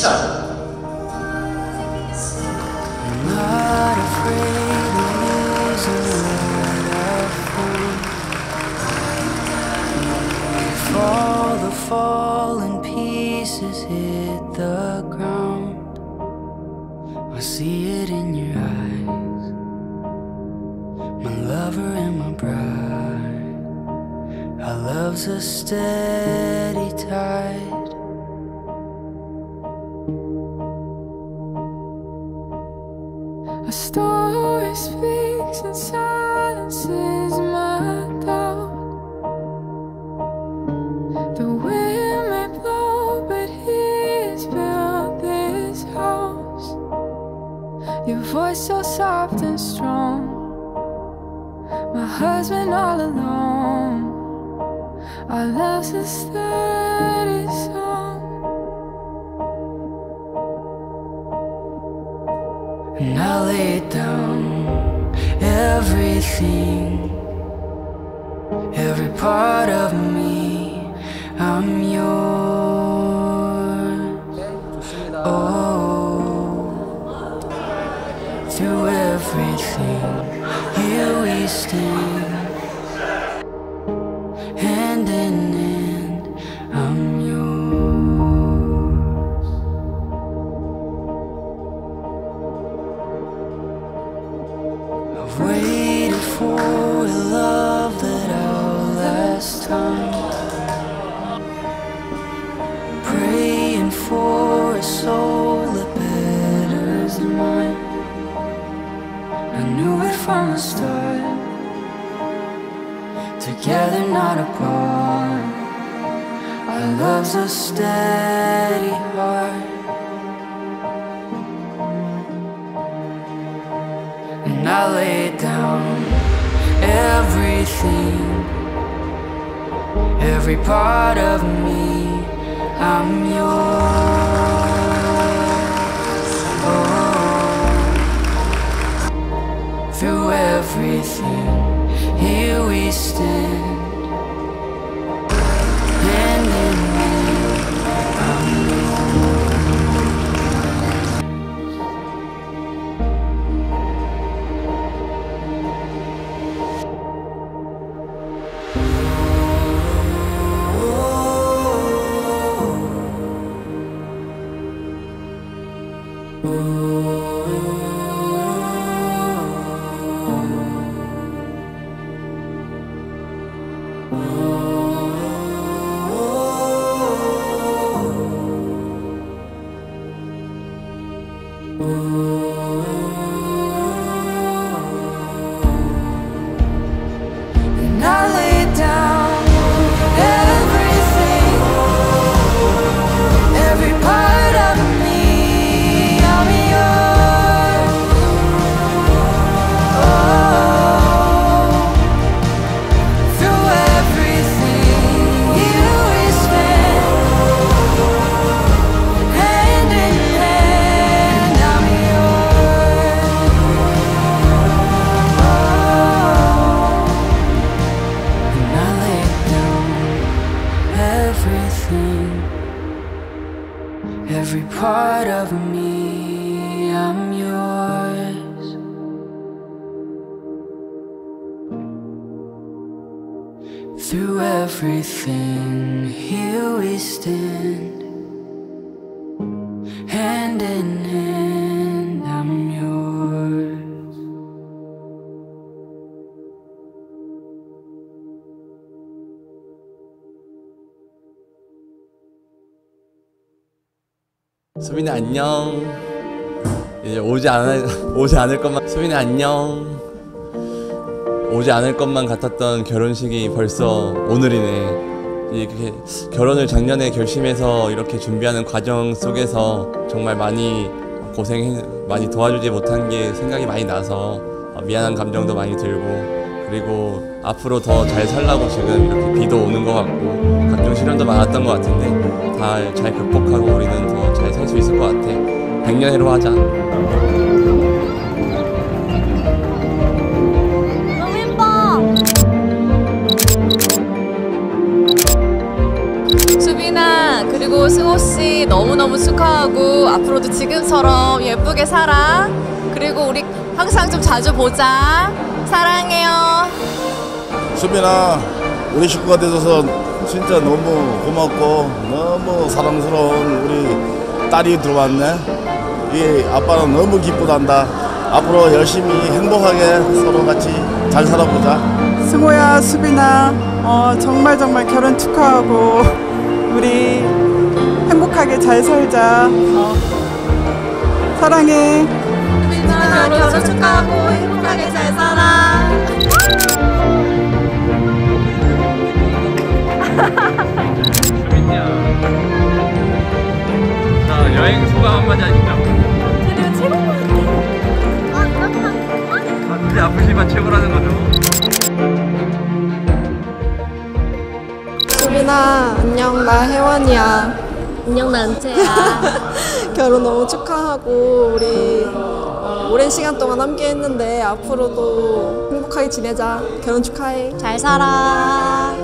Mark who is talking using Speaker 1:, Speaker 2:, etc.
Speaker 1: 2차
Speaker 2: not afraid of losing what I've found. Fall, the fallen pieces hit the ground. I see it in your eyes, my lover and my bride. Our love's a steady tide.
Speaker 3: Story speaks and silences my doubt. The wind may blow, but he's built this house. Your voice so soft and strong. My husband all alone. Our love's a steady
Speaker 2: And I lay down everything, every part of me. I'm yours. Oh, through everything, here we stand, waited for a love that outlasts time. Praying for a soul that betters than mine. I knew it from the start. Together, not apart. Our love's a steady heart. Lay down everything, every part of me. I'm yours. Oh. Through everything, here we stand. Every part of me. I'm yours. Through everything, here we stand, hand in hand.
Speaker 4: 수빈이 안녕. 이제 오지 않을 오지 않을 것만 수빈이 안녕. 오지 않을 것만 같았던 결혼식이 벌써 오늘이네. 이렇게 결혼을 작년에 결심해서 이렇게 준비하는 과정 속에서 정말 많이 고생 많이 도와주지 못한 게 생각이 많이 나서 어, 미안한 감정도 많이 들고 그리고 앞으로 더 잘 살라고 지금 이렇게 비도 오는 것 같고 각종 시련도 많았던 것 같은데 다 잘 극복하고 우리는 더 잘 살 수 있을 것 같아. 백년해로 하자.
Speaker 5: 너무 예뻐.
Speaker 3: 수빈아
Speaker 1: 그리고 승호 씨 너무너무 축하하고 앞으로도 지금처럼 예쁘게 살아. 그리고 우리 항상 좀 자주 보자. 사랑해요.
Speaker 5: 수빈아 우리 식구가 돼줘서 진짜 너무 고맙고 너무 사랑스러운 우리 딸이 들어왔네 이 아빠는 너무 기쁘단다 앞으로 열심히 행복하게 서로 같이 잘 살아보자
Speaker 6: 승호야, 수빈아, 어, 정말 정말 결혼 축하하고 우리 행복하게 잘 살자. 어, 사랑해.
Speaker 1: 수빈아 결혼 축하하고 행복하게 잘 살아.
Speaker 7: 수빈아 안녕 나 혜원이야
Speaker 1: 안녕 나 은채야.
Speaker 7: 결혼 너무 축하하고 우리 어, 오랜 시간 동안 함께 했는데 앞으로도 행복하게 지내자 결혼 축하해
Speaker 1: 잘 살아.